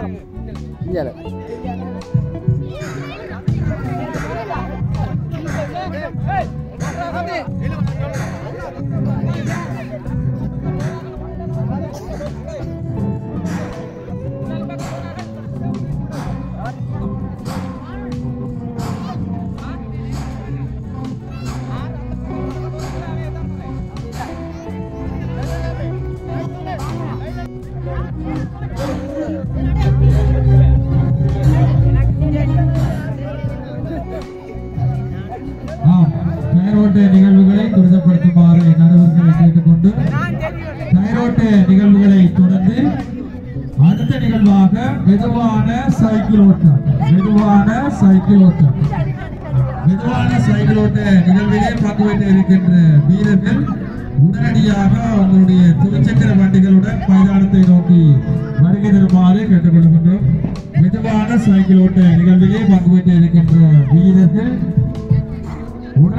Nhìn lại. தைரோட்ட நிகழ்வுகளை துரிதப்படுத்துமாறு நடுவர்களை கேட்டுக்கொண்டு தைரோட்ட நிகழ்வுகளை தொடர்ந்து அடுத்த நிகழ்வாக மெதுவான சைக்கிள் ஓட்டம் மெதுவான சைக்கிள் ஓட்டம். மெதுவான சைக்கிள் ஓட்ட நிகழ்விலே பங்கு பெற்று இருக்கின்ற வீரர்கள் உடனடியாக அவங்களுடைய துவிச்சக்கர வண்டிகளுடன் மைதானத்தை நோக்கி வருகை தருமாறு கேட்டுக்கொள்கின்றோம். மெதுவான சைக்கிள் ஓட்ட நிகழ்விலே பங்கு பெற்று இருக்கின்ற வீரர்கள்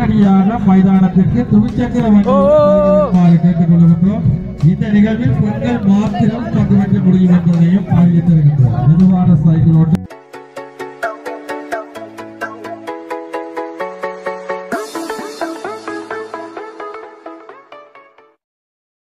உடனடியாக மைதானத்திற்கு துவிச்சக்கர வண்டி கேட்டுக்கொள்கின்றோம். இந்த நிகழ்வில் பெண்கள் மாத்திரம் பங்கு பெற்ற முடியும் என்பதையும் அறிவித்திருக்கின்றோம் மெதுவான சைக்கிள் ஓட்டம்.